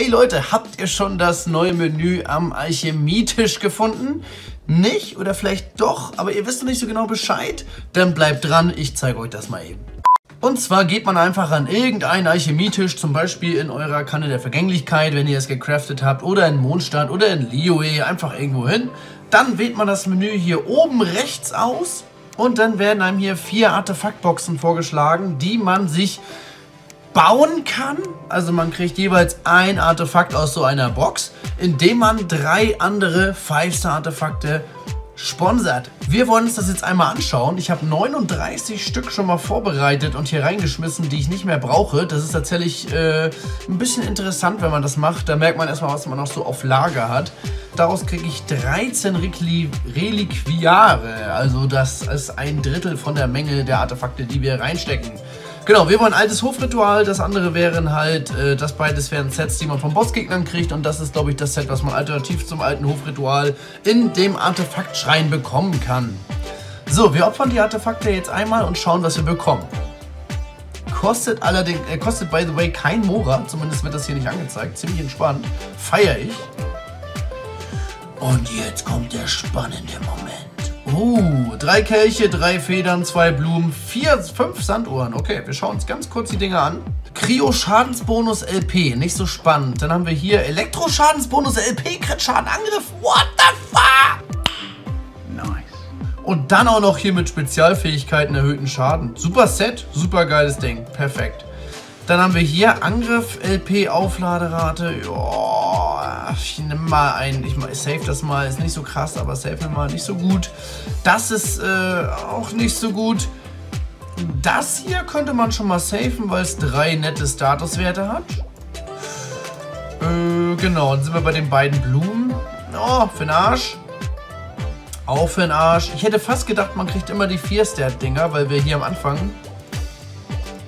Hey Leute, habt ihr schon das neue Menü am Alchemietisch gefunden? Nicht oder vielleicht doch, aber ihr wisst noch nicht so genau Bescheid? Dann bleibt dran, ich zeige euch das mal eben. Und zwar geht man einfach an irgendeinen Alchemietisch, zum Beispiel in eurer Kanne der Vergänglichkeit, wenn ihr es gecraftet habt, oder in Mondstadt oder in Lioe, einfach irgendwo hin. Dann wählt man das Menü hier oben rechts aus und dann werden einem hier vier Artefaktboxen vorgeschlagen, die man sich bauen kann. Also man kriegt jeweils ein Artefakt aus so einer Box, indem man drei andere 5-Star-Artefakte sponsert. Wir wollen uns das jetzt einmal anschauen. Ich habe 39 Stück schon mal vorbereitet und hier reingeschmissen, die ich nicht mehr brauche. Das ist tatsächlich äh, ein bisschen interessant, wenn man das macht. Da merkt man erstmal, was man noch so auf Lager hat. Daraus kriege ich 13 Requi Reliquiare. Also das ist ein Drittel von der Menge der Artefakte, die wir reinstecken. Genau, wir wollen altes Hofritual, das andere wären halt, äh, das beides wären Sets, die man von Bossgegnern kriegt und das ist, glaube ich, das Set, was man alternativ zum alten Hofritual in dem Artefaktschrein bekommen kann. So, wir opfern die Artefakte jetzt einmal und schauen, was wir bekommen. Kostet allerdings, äh, kostet by the way kein Mora, zumindest wird das hier nicht angezeigt, ziemlich entspannt, feiere ich. Und jetzt kommt der spannende Moment. Uh, drei Kelche, drei Federn, zwei Blumen, vier, fünf Sanduhren. Okay, wir schauen uns ganz kurz die Dinge an. Kryo-Schadensbonus LP, nicht so spannend. Dann haben wir hier Elektro-Schadensbonus LP, Crit-Schadenangriff. What the fuck? Nice. Und dann auch noch hier mit Spezialfähigkeiten erhöhten Schaden. Super Set, super geiles Ding. Perfekt. Dann haben wir hier Angriff, LP, Aufladerate. Ich nehme mal ein, ich save das mal, ist nicht so krass, aber save mal nicht so gut. Das ist äh, auch nicht so gut. Das hier könnte man schon mal safen, weil es drei nette Statuswerte hat. Äh, genau, dann sind wir bei den beiden Blumen. Oh, für den Arsch. Auch für den Arsch. Ich hätte fast gedacht, man kriegt immer die 4-Stat-Dinger, weil wir hier am Anfang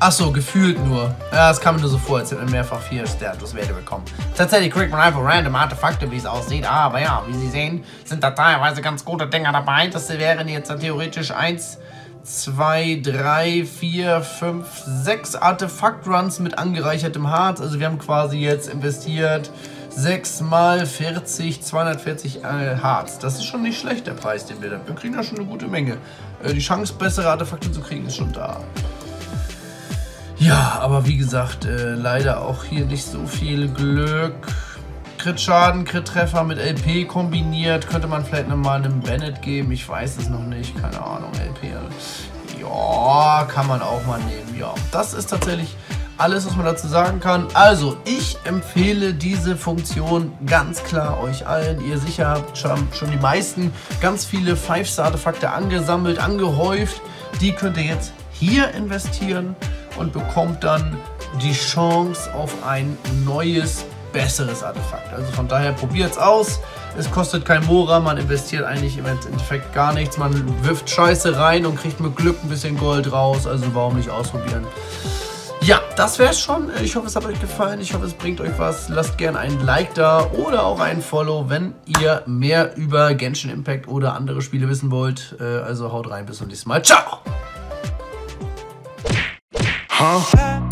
Achso, gefühlt nur. Ja, es kam mir nur so vor, als hätte man mehrfach vier Statuswerte bekommen. Tatsächlich kriegt man einfach random Artefakte, wie es aussieht. Aber ja, wie Sie sehen, sind da teilweise ganz gute Dinger dabei. Das wären jetzt theoretisch 1, 2, 3, 4, 5, 6 Artefakt-Runs mit angereichertem Harz. Also wir haben quasi jetzt investiert 6 mal 40, 240 äh, Harz. Das ist schon nicht schlecht, der Preis, den wir da. Wir kriegen da schon eine gute Menge. Äh, die Chance, bessere Artefakte zu kriegen, ist schon da. Ja, aber wie gesagt, äh, leider auch hier nicht so viel Glück. Crit-Schaden, Crit-Treffer mit LP kombiniert. Könnte man vielleicht nochmal einem Bennett geben. Ich weiß es noch nicht. Keine Ahnung, LP. Ja, kann man auch mal nehmen. Ja, das ist tatsächlich alles, was man dazu sagen kann. Also, ich empfehle diese Funktion ganz klar euch allen. Ihr sicher habt schon, schon die meisten ganz viele 5-Star-Artefakte angesammelt, angehäuft. Die könnt ihr jetzt hier investieren und bekommt dann die Chance auf ein neues, besseres Artefakt. Also von daher probiert es aus. Es kostet kein Mora, man investiert eigentlich im Endeffekt gar nichts. Man wirft Scheiße rein und kriegt mit Glück ein bisschen Gold raus. Also warum nicht ausprobieren? Ja, das wäre es schon. Ich hoffe, es hat euch gefallen. Ich hoffe, es bringt euch was. Lasst gerne ein Like da oder auch ein Follow, wenn ihr mehr über Genshin Impact oder andere Spiele wissen wollt. Äh, also haut rein, bis zum nächsten Mal. Ciao! Huh?